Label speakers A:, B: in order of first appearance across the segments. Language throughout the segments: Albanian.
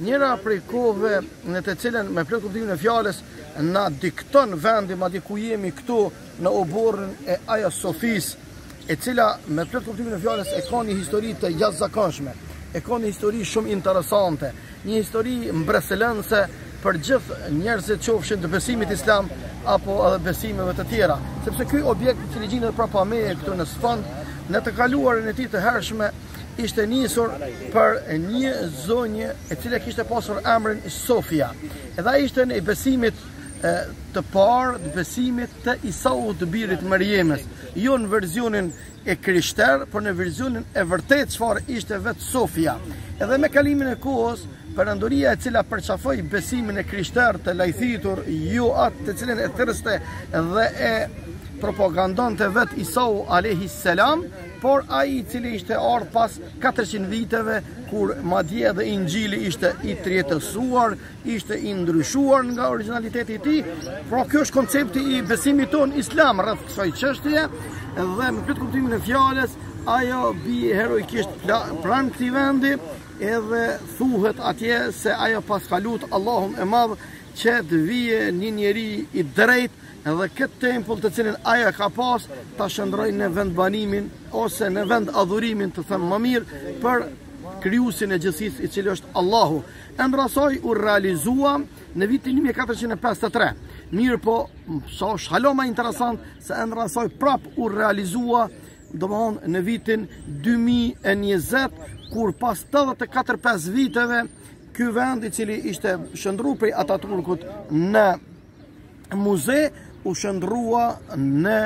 A: Njëra prej kohëve në të cilën me plot kuptimin e fjalës na dikton vendi madje ku jemi këtu në oborrin e Aja Sofisë, e cila me plot kuptimin e fjalës e ka një histori të jashtëzakonshme, e ka një histori shumë interesante, një histori mbresëlënëse për gjithë njerëzit qofshin të besimit islam apo edhe besimeve të tjera. Sepse ky objekt që gjendet edhe prapa meje këtu në sfond, në të kaluarën e tij të hershme, ishte nisur për një zonjë e cila kishte pasur emrin Sofia. Edhe ajo ishte e besimit të parë të besimit të Isaut të birit të Merjemes, jo në versionin e krishterë, por në versionin e vërtetë çfarë ishte vetë Sofia. Edhe me kalimin e kohës, perandoria e cila përqafoi besimin e krishterë të lajthitur, jo atë të cilin e thërriste dhe e propagandonte vetë Isau a.s. Por ai i cili ishte ardhë pas 400 viteve, kur madje edhe Inxhili ishte i tjetërsuar, ishte i ndryshuar nga origjinaliteti i tij, pra kjo është koncepti i besimit tonë islam rreth kësaj çështje, dhe me plot kuptimin e fjalës, ajo bie heroikisht pranë këtij vendi, edhe thuhet atje se ajo pas ka lutë Allahun e madh, që të vije një njeri i drejtë, Edhe këtë tempull të cilin ajo e ka pas ta shndërrojë në vendbanimin ose në vendadhurimin të them më mirë për krijuesin e gjithësisë i cili është Allahu. Ëndrra e saj u realizua në vitin 1453. Mirëpo, sa është hala ma interesant se ëndrra e saj prapë u realizua domethënë në vitin 2020 kur pas 84-5 viteve ky vend i cili ishte shndërru prej Ataturkut në muze u shndërrua në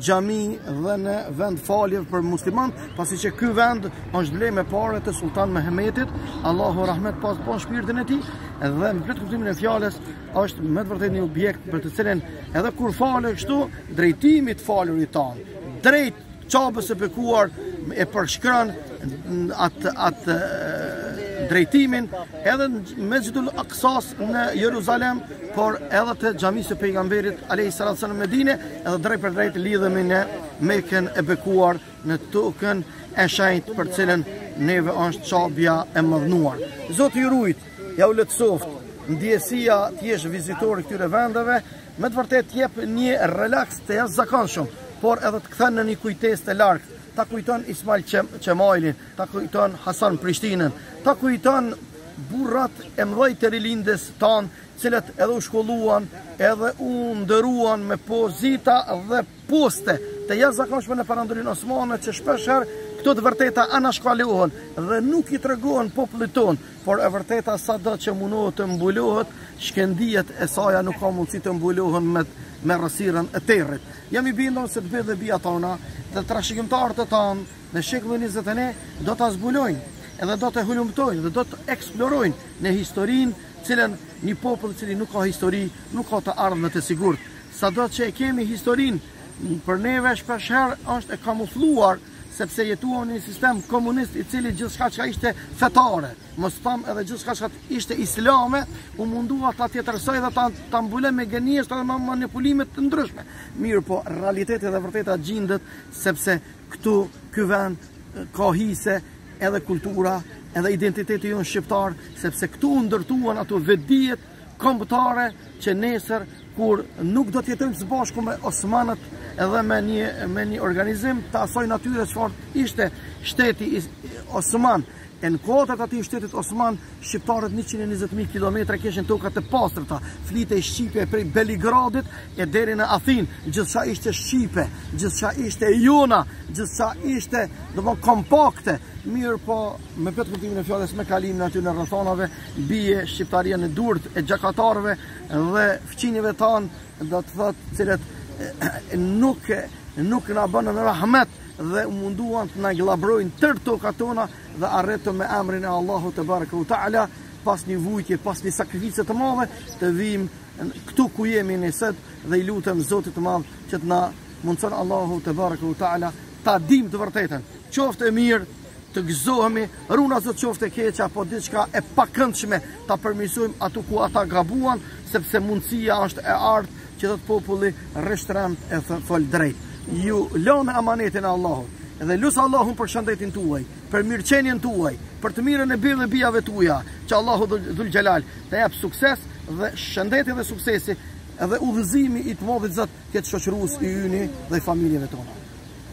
A: xhami dhe në vend faljeve për muslimanët, pasi që ky vend është ble me pare të Sultan Mehmetit, Allahu rahmet pastë për shpirtin e tij, dhe me plot kuptimin e fjalës është me të vërtetë një objekt për të cilin edhe kur falesh kështu, drejtimi i të falurit tonë, drejt Qabës e bekuar e përshkon atë at, drejtimin edhe të Mesxhidul Aksasë në Jeruzalem, por edhe të xhamisë së pejgamberit alejhi salatu ves selam në Medine, edhe drejtpërdrejt lidhemi në Mekën e bekuar në tokën e shenjtë për të cilën neve është Qabja e madhnuar. Zoti i ruajtë, jau lehtësoftë, ndjesia të jesh vizitor i këtyre vendeve, me të vërtetë jep një relaks të jashtëzakonshëm, por edhe të kthen në një kujtesë të largët. Ta kujton Ismail Qemalin, ta kujton Hasan Prishtinën, ta kujton burrat e mëdhenj të rilindjes tonë, të cilët edhe u shkolluan, edhe u nderuan me pozita dhe Poste të jashtëzakonshme në Perandorinë Osmane që shpesh herë këto të vërteta anashkalohen dhe nuk i tregohen popullit tonë, por e vërteta sado që mundohet të mbulohet, shkendijet e saja nuk ka mundësi të mbulohen me errësirën e territ. Jam i bindon se bijtë dhe bijat tona dhe trashëgimtarët tanë në shekullin 21 do ta zbulojnë edhe do të hulumtojnë dhe do të eksplorojnë në historinë të cilën një popull i cili nuk ka histori, nuk ka të ardhme të sigurt. Sado që e kemi historinë, për neve shpesh herë është e kamufluar sepse jetuam në një sistem komunist i cili gjithçka që ishte fetare, mos them edhe gjithçka që ishte islame, u mundua ta tjetërsojë dhe ta ta mbulojë me gënjeshtra edhe me manipulime të ndryshme. Mirëpo realiteti dhe e vërteta gjindet sepse këtu në këtë vend ka hise edhe kultura, edhe identiteti jonë shqiptar, sepse këtu u ndërtuan ato vetëdijet kombëtare që nesër kur nuk do të jetojmë së bashku me osmanët edhe me një me një organizim të asaj natyre çfarë ishte shteti osman e në kohët e atij shteti osman shqiptarët 120.000 kilometra kishin toka të pastrta flitej shqipe prej Beligradit e deri në Athinë gjithsa ishte shqipe gjithsa ishte jona gjithsa ishte do thotë kompakte mirëpo me vetë kuptimin e fjalës me kalimin atyne rrethanave bie shqiptaria në duart e gjakatarëve dhe fqinjëve tanë do të thotë të cilët nuk nuk na bënë rahmet dhe u munduan të na gllabërojnë tërë tokat tona dhe arritëm me emrin e Allahut tebareke ue teala pas një vuajtje, pas një sakrifice të madhe, të vijmë këtu ku jemi ne sot dhe i lutem Zotit të Madh që të na mundëson Allahu tebareke ue teala ta dimë të vërtetën. Qoftë e mirë të gëzohemi, ruana Zot qoftë e keqe apo diçka e pakëndshme ta përmirësojmë aty ku ata gabuan, sepse mundësia është e artë që thotë populli rri shtremb e fol drejt. Ju lë në amanetin e Allahut dhe lus Allahun për shëndetin tuaj, për mirëqenien tuaj, për të mirën e bijve dhe bijave tuaja, që Allahu dhul xhelal të japë sukses dhe shëndeti dhe suksesi dhe udhëzimi i të madhit Zot të jetë shoqërues i yni dhe familjeve tona.